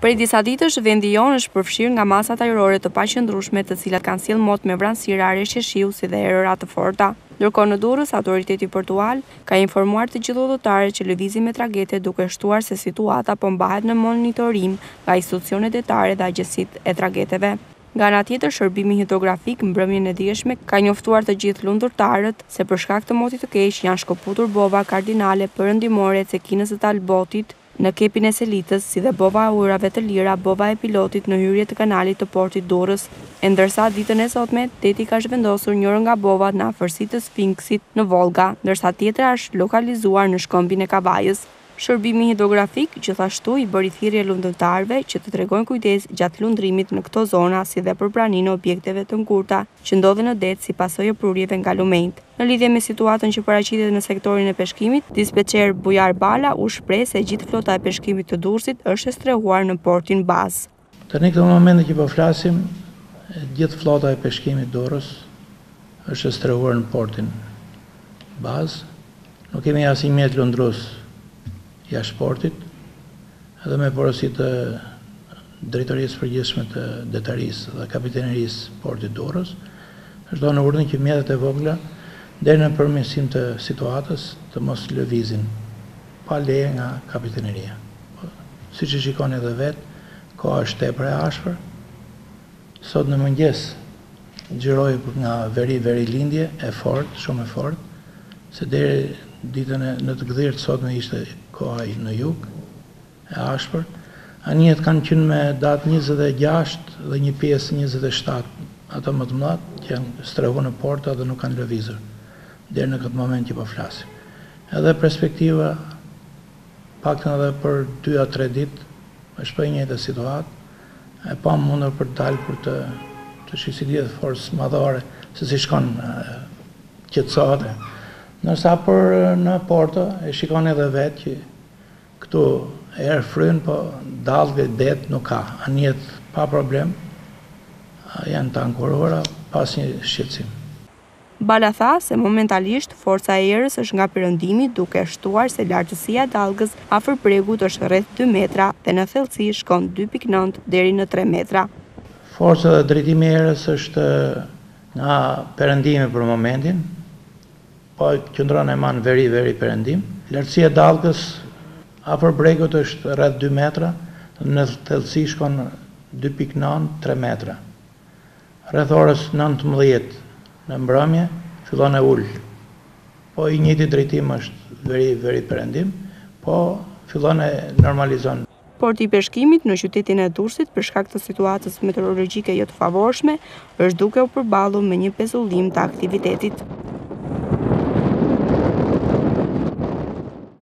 Prej disa ditësh, vendi jonë është përfshirë nga masat ajrore të paqëndrueshme të cilat kanë sjellë mot me vranësira, reshje shiu si dhe erëra të forta. Ndërkohë në Durrës, Autoriteti Portual ka informuar të gjithë udhëtarët që lëvizin me tragete duke shtuar se situata po mbahet në monitorim nga institucionet detare dhe agjencitë e trageteve. Nga ana tjetër, Shërbimi Hidrografik mbrëmjen e djeshme ka njoftuar të gjithë lundërtarët se për shkak të motit të keq janë shkëputur bova kardinale perëndimore e cekinës së Talbotit në Kepin e Selitës, si dhe bova e ujërave të lira, bova e Pilotit në hyrje të kanalit të Portit Durrës. E ndërsa, ditën e sotme, deti ka zhvendosur njërën nga bovat në afërsi të Sfinksit në Vollga, ndërsa tjetra është lokalizuar në Shkëmbin e Kavajës. Shërbimi Hidrografik gjithashtu i bëri thirrje lundërtarëve që të tregojnë kujdes gjatë lundrimit në këto zona si dhe për praninë e objekteve të ngurta që ndodhen në det si pasojë e prurjeve nga lumenjtë. Në lidhje me situatën që paraqitet në sektorin e peshkimit, dispeçer Bujar Bala u shpreh se gjithë flota e peshkimit të Durrësit është e strehuar në portin bazë. Tani këto momente që po flasim, gjithë flota e peshkimit Durrës është e strehuar në portin bazë, nuk kemi asnjë mjet lundrues jashtë portit edhe me porosi të Drejtorisë së Përgjithshme të Detarisë dhe Kapitenerisë së Portit Durrës, është dhënë urdhër që mjetet e vogla deri në përmirësim të situatës të mos lëvizin pa leje nga Kapiteneria. Siç e shikoni dhe vetë, koha është tepër e ashpër. Sot në mëngjes xhiroi nga veri-verilindje e fortë, shumë e fortë, se deri ditën e në të gdhirë të sotme ishte koha në jug e ashpër. Anijet kanë qenë me datë njëzet e gjashtë dhe një pjesë njëzet e shtatë, ato më të mëdhat që janë strehu në port dhe nuk kanë lëvizur deri në këtë moment që po flasim. Edhe perspektiva Të paktën edhe për dy a tre ditë është po e njëjta situatë, e pamundur për të dalë për të, të, s'i dihet forcë madhore se si shkon qetësohet ndërsa për në port e shikoni edhe vetë që këtu era fryn po dallgë det nuk ka anijet pa problem janë të ankoruara pa asnjë shqetësim. Bala tha se momentalisht forca e erës është nga perëndimi duke shtuar se lartësia e dallgës afër bregut është rreth dy metra dhe në thellësi shkon dy pikë nëntë deri në tre metra. Forca dhe drejtimi i erës është nga perëndimi për momentin, po qëndron e man veri-veriperëndim. Lartësia e dallgës afër bregut është rreth dy metra, në thellësi shkon dy pikë nëntë, tre metra. Rreth orës nëntëmbëdhjetë në mbrëmje fillon e ul, po i njëjti drejtim është veri veriperëndim, po fillon e normalizon. Porti i peshkimit në qytetin e Durrësit për shkak të situatës meteorologjike jo të favorshme është duke u përballur me një pezullim të aktivitetit.